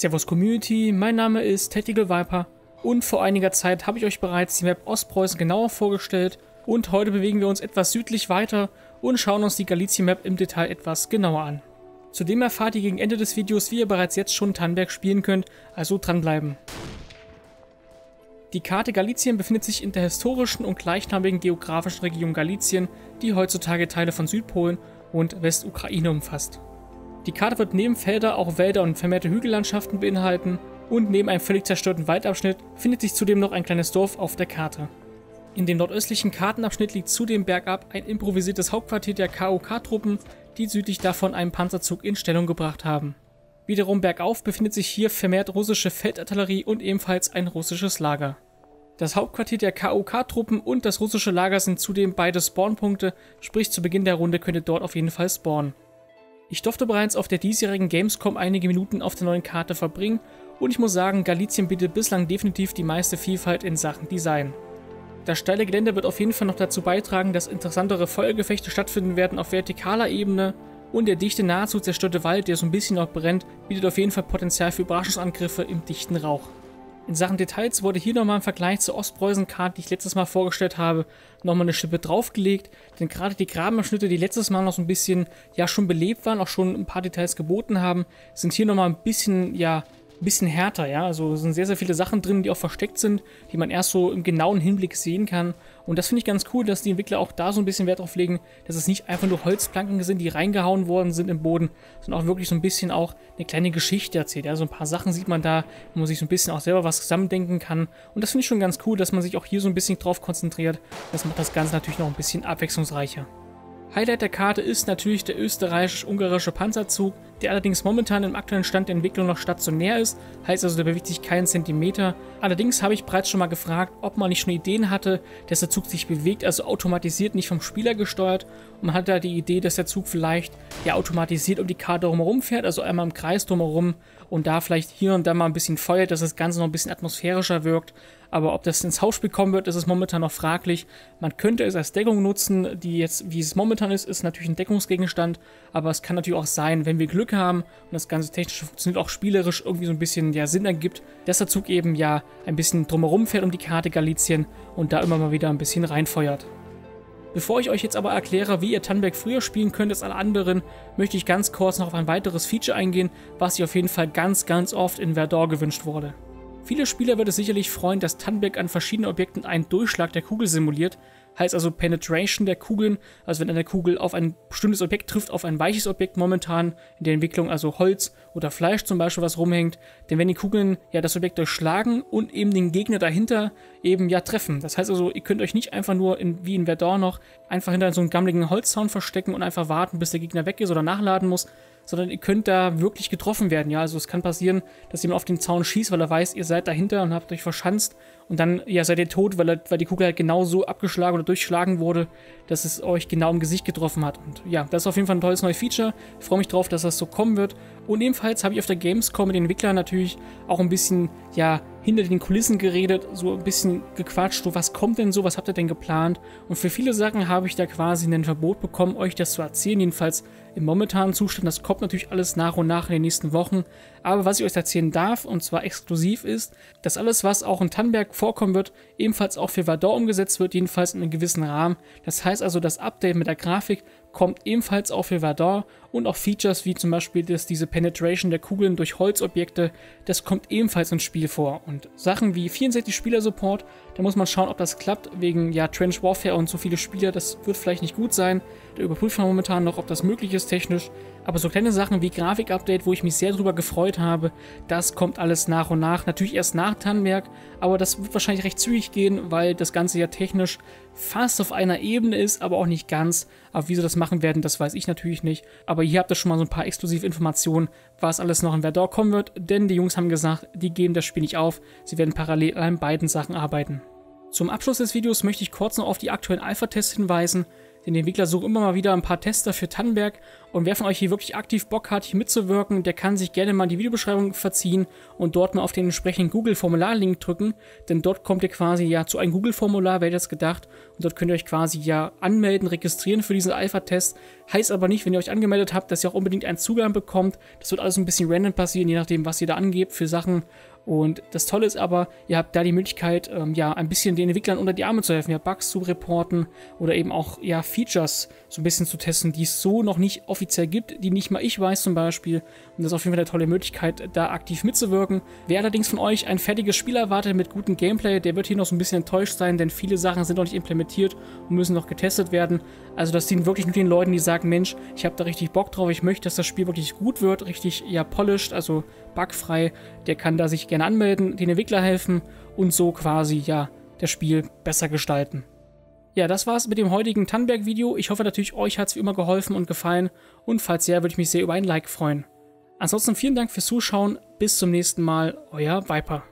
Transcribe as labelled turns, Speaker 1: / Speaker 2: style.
Speaker 1: Servus Community, mein Name ist Tactical Viper und vor einiger Zeit habe ich euch bereits die Map Ostpreußen genauer vorgestellt und heute bewegen wir uns etwas südlich weiter und schauen uns die Galizien-Map im Detail etwas genauer an. Zudem erfahrt ihr gegen Ende des Videos, wie ihr bereits jetzt schon Tannberg spielen könnt, also dranbleiben. Die Karte Galizien befindet sich in der historischen und gleichnamigen geografischen Region Galizien, die heutzutage Teile von Südpolen und Westukraine umfasst. Die Karte wird neben Felder auch Wälder und vermehrte Hügellandschaften beinhalten und neben einem völlig zerstörten Waldabschnitt findet sich zudem noch ein kleines Dorf auf der Karte. In dem nordöstlichen Kartenabschnitt liegt zudem bergab ein improvisiertes Hauptquartier der KOK-Truppen, die südlich davon einen Panzerzug in Stellung gebracht haben. Wiederum bergauf befindet sich hier vermehrt russische Feldartillerie und ebenfalls ein russisches Lager. Das Hauptquartier der KOK-Truppen und das russische Lager sind zudem beide Spawnpunkte, sprich zu Beginn der Runde könnt ihr dort auf jeden Fall spawnen. Ich durfte bereits auf der diesjährigen Gamescom einige Minuten auf der neuen Karte verbringen und ich muss sagen, Galizien bietet bislang definitiv die meiste Vielfalt in Sachen Design. Das steile Gelände wird auf jeden Fall noch dazu beitragen, dass interessantere Feuergefechte stattfinden werden auf vertikaler Ebene und der dichte, nahezu zerstörte Wald, der so ein bisschen noch brennt, bietet auf jeden Fall Potenzial für Überraschungsangriffe im dichten Rauch. In Sachen Details wurde hier nochmal im Vergleich zur Ostpreußen-Karte, die ich letztes Mal vorgestellt habe, nochmal eine Schippe draufgelegt, denn gerade die Grabenabschnitte, die letztes Mal noch so ein bisschen, ja, schon belebt waren, auch schon ein paar Details geboten haben, sind hier nochmal ein bisschen, ja, bisschen härter, ja. Also sind sehr, sehr viele Sachen drin, die auch versteckt sind, die man erst so im genauen Hinblick sehen kann. Und das finde ich ganz cool, dass die Entwickler auch da so ein bisschen Wert drauf legen, dass es nicht einfach nur Holzplanken sind, die reingehauen worden sind im Boden, sondern auch wirklich so ein bisschen auch eine kleine Geschichte erzählt. Ja, so ein paar Sachen sieht man da, wo man sich so ein bisschen auch selber was zusammendenken kann. Und das finde ich schon ganz cool, dass man sich auch hier so ein bisschen drauf konzentriert. Das macht das Ganze natürlich noch ein bisschen abwechslungsreicher. Highlight der Karte ist natürlich der österreichisch-ungarische Panzerzug, der allerdings momentan im aktuellen Stand der Entwicklung noch stationär ist, heißt also, der bewegt sich keinen Zentimeter. Allerdings habe ich bereits schon mal gefragt, ob man nicht schon Ideen hatte, dass der Zug sich bewegt, also automatisiert, nicht vom Spieler gesteuert. Und man hat da die Idee, dass der Zug vielleicht ja automatisiert um die Karte drumherum fährt, also einmal im Kreis drumherum und da vielleicht hier und da mal ein bisschen feuert, dass das Ganze noch ein bisschen atmosphärischer wirkt. Aber ob das ins Hausspiel kommen wird, ist es momentan noch fraglich. Man könnte es als Deckung nutzen, die jetzt, wie es momentan ist, ist natürlich ein Deckungsgegenstand. Aber es kann natürlich auch sein, wenn wir Glück haben und das Ganze technisch funktioniert, auch spielerisch irgendwie so ein bisschen ja, Sinn ergibt, dass der Zug eben ja ein bisschen drumherum fährt um die Karte Galizien und da immer mal wieder ein bisschen reinfeuert. Bevor ich euch jetzt aber erkläre, wie ihr Tannberg früher spielen könnt als alle anderen, möchte ich ganz kurz noch auf ein weiteres Feature eingehen, was sich auf jeden Fall ganz, ganz oft in Verdor gewünscht wurde. Viele Spieler wird es sicherlich freuen, dass Tannberg an verschiedenen Objekten einen Durchschlag der Kugel simuliert, heißt also Penetration der Kugeln, also wenn eine Kugel auf ein bestimmtes Objekt trifft, auf ein weiches Objekt momentan in der Entwicklung, also Holz oder Fleisch zum Beispiel, was rumhängt, denn wenn die Kugeln ja das Objekt durchschlagen und eben den Gegner dahinter eben ja treffen. Das heißt also, ihr könnt euch nicht einfach nur in, wie in Verdun noch einfach hinter so einem gammeligen Holzzaun verstecken und einfach warten, bis der Gegner weg ist oder nachladen muss, sondern ihr könnt da wirklich getroffen werden. Ja, also es kann passieren, dass jemand auf den Zaun schießt, weil er weiß, ihr seid dahinter und habt euch verschanzt und dann ja, seid ihr tot, weil, er, weil die Kugel halt genau so abgeschlagen oder durchschlagen wurde, dass es euch genau im Gesicht getroffen hat. Und ja, das ist auf jeden Fall ein tolles neues Feature. Ich freue mich drauf, dass das so kommen wird. Und ebenfalls habe ich auf der Gamescom mit den Entwicklern natürlich auch ein bisschen, ja, hinter den Kulissen geredet, so ein bisschen gequatscht, so was kommt denn so, was habt ihr denn geplant? Und für viele Sachen habe ich da quasi ein Verbot bekommen, euch das zu erzählen, jedenfalls im momentanen Zustand. Das kommt natürlich alles nach und nach in den nächsten Wochen. Aber was ich euch erzählen darf, und zwar exklusiv ist, dass alles, was auch in Tannberg vorkommen wird, ebenfalls auch für Vador umgesetzt wird, jedenfalls in einem gewissen Rahmen. Das heißt also, das Update mit der Grafik kommt ebenfalls auch für Vador und auch Features wie zum Beispiel dass diese Penetration der Kugeln durch Holzobjekte, das kommt ebenfalls ins Spiel vor. Und Sachen wie 64 Spieler Support, da muss man schauen, ob das klappt, wegen ja Trench Warfare und so viele Spieler, das wird vielleicht nicht gut sein. Da überprüft man momentan noch, ob das möglich ist technisch. Aber so kleine Sachen wie Grafik-Update, wo ich mich sehr drüber gefreut habe, das kommt alles nach und nach. Natürlich erst nach Tannwerk, aber das wird wahrscheinlich recht zügig gehen, weil das Ganze ja technisch fast auf einer Ebene ist, aber auch nicht ganz. Aber wie sie das machen werden, das weiß ich natürlich nicht. Aber hier habt ihr schon mal so ein paar exklusive Informationen, was alles noch in Verdor kommen wird, denn die Jungs haben gesagt, die geben das Spiel nicht auf. Sie werden parallel an beiden Sachen arbeiten. Zum Abschluss des Videos möchte ich kurz noch auf die aktuellen Alpha-Tests hinweisen. Denn die Entwickler suchen immer mal wieder ein paar Tester für Tannenberg. Und wer von euch hier wirklich aktiv Bock hat, hier mitzuwirken, der kann sich gerne mal die Videobeschreibung verziehen und dort mal auf den entsprechenden Google-Formular-Link drücken. Denn dort kommt ihr quasi ja zu einem Google-Formular, wer das gedacht. Und dort könnt ihr euch quasi ja anmelden, registrieren für diesen Alpha-Test. Heißt aber nicht, wenn ihr euch angemeldet habt, dass ihr auch unbedingt einen Zugang bekommt. Das wird alles ein bisschen random passieren, je nachdem, was ihr da angebt für Sachen. Und das Tolle ist aber, ihr habt da die Möglichkeit, ähm, ja, ein bisschen den Entwicklern unter die Arme zu helfen, ja, Bugs zu reporten oder eben auch, ja, Features so ein bisschen zu testen, die es so noch nicht offiziell gibt, die nicht mal ich weiß zum Beispiel. Und das ist auf jeden Fall eine tolle Möglichkeit, da aktiv mitzuwirken. Wer allerdings von euch ein fertiges Spiel erwartet mit gutem Gameplay, der wird hier noch so ein bisschen enttäuscht sein, denn viele Sachen sind noch nicht implementiert und müssen noch getestet werden. Also das dient wirklich nur den Leuten, die sagen, Mensch, ich habe da richtig Bock drauf, ich möchte, dass das Spiel wirklich gut wird, richtig, ja, polished, also bugfrei. Der kann da sich gerne anmelden, den Entwickler helfen und so quasi, ja, das Spiel besser gestalten. Ja, das war's mit dem heutigen Tannenberg-Video. Ich hoffe natürlich, euch hat's wie immer geholfen und gefallen. Und falls ja, würde ich mich sehr über ein Like freuen. Ansonsten vielen Dank fürs Zuschauen. Bis zum nächsten Mal. Euer Viper.